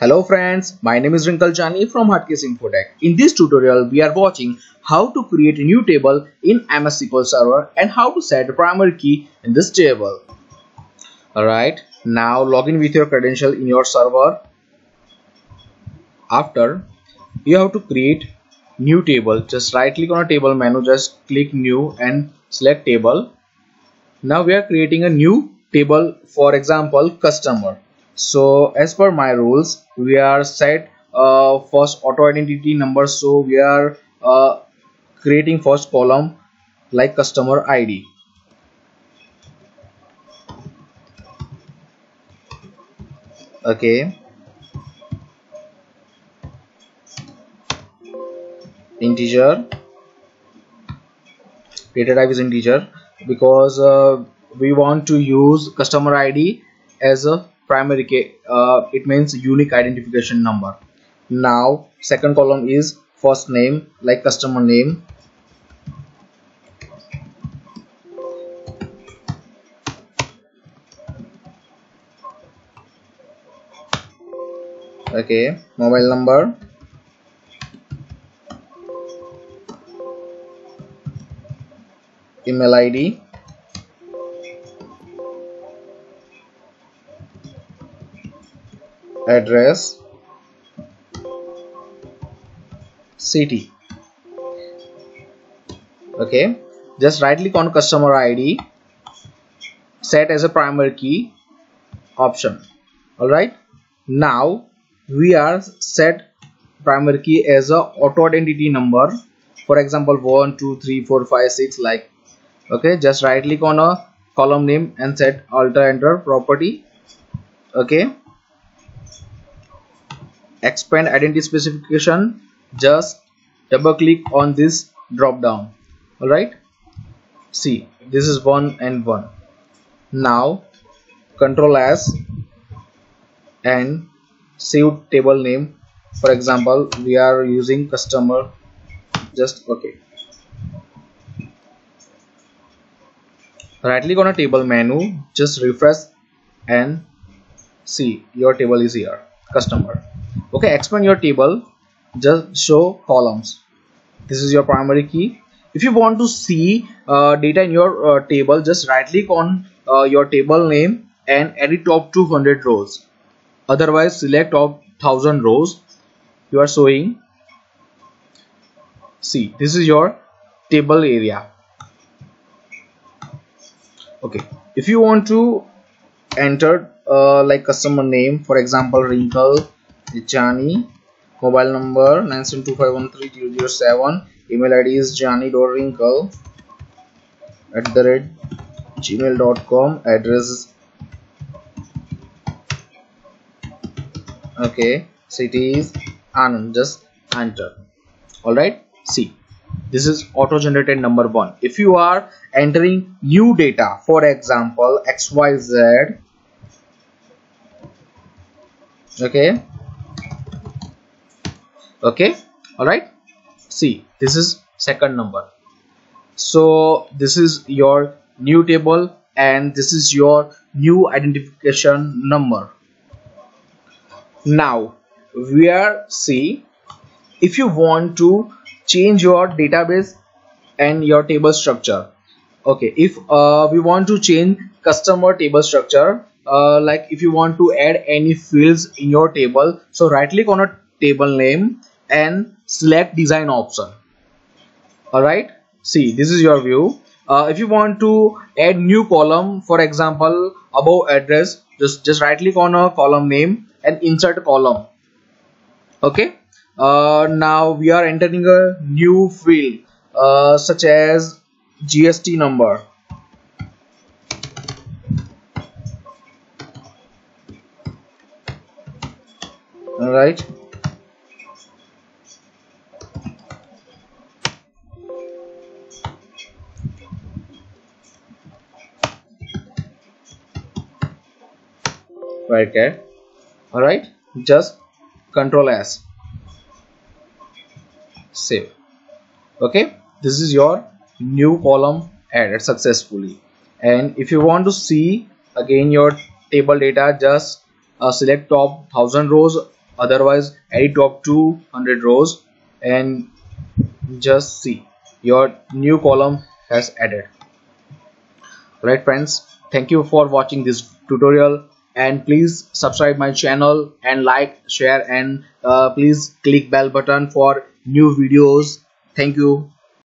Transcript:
Hello friends, my name is Rinkal Jani from Hatkesh Infotech. In this tutorial, we are watching how to create a new table in MS SQL Server and how to set the primary key in this table. Alright, now log in with your credential in your server. After, you have to create new table. Just right click on a table menu, just click new and select table. Now we are creating a new table for example customer so as per my rules we are set uh, first auto identity number. So we are uh, creating first column like customer id okay. Integer. Data type is integer because uh, we want to use customer id as a primary key uh, it means unique identification number. Now second column is first name like customer name. Okay mobile number. Email id address city okay. Just right click on customer id set as a primary key option. All right. Now we are set primary key as a auto identity number. For example 1 2 3 4 5 6 like. Okay. Just right click on a column name and set alter enter property. Okay expand identity specification. Just double click on this drop down. All right? See this is one and one. Now control s and save table name. For example we are using customer. Just okay right click on a table menu. Just refresh and see your table is here. Customer okay expand your table just show columns. This is your primary key. If you want to see uh, data in your uh, table just right click on uh, your table name and edit top 200 rows. Otherwise select top 1000 rows. You are showing. See this is your table area. Okay if you want to enter uh, like customer name for example Rinkal Jani. Mobile number 972513007 email id is jani.rinkal at the rate gmail.com address okay. City is just enter. Alright see this is auto generated number one. If you are entering new data for example xyz okay okay? All right see this is second number. So this is your new table and this is your new identification number. Now we are see if you want to change your database and your table structure. Okay if uh, we want to change customer table structure uh, like if you want to add any fields in your table so right click on a table name and select design option. All right see this is your view. Uh, if you want to add new column for example above address just just right click on a column name and insert column. Okay? Uh, now we are entering a new field uh, such as GST number. All right right here. All right. Just control s. Save. Okay. This is your new column added successfully. And if you want to see again your table data just uh, select top 1000 rows. Otherwise edit top 200 rows and just see your new column has added. Right friends. Thank you for watching this tutorial and please subscribe my channel and like share and uh, please click bell button for new videos. Thank you